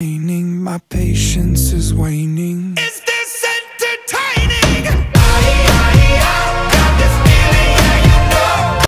My patience is waning.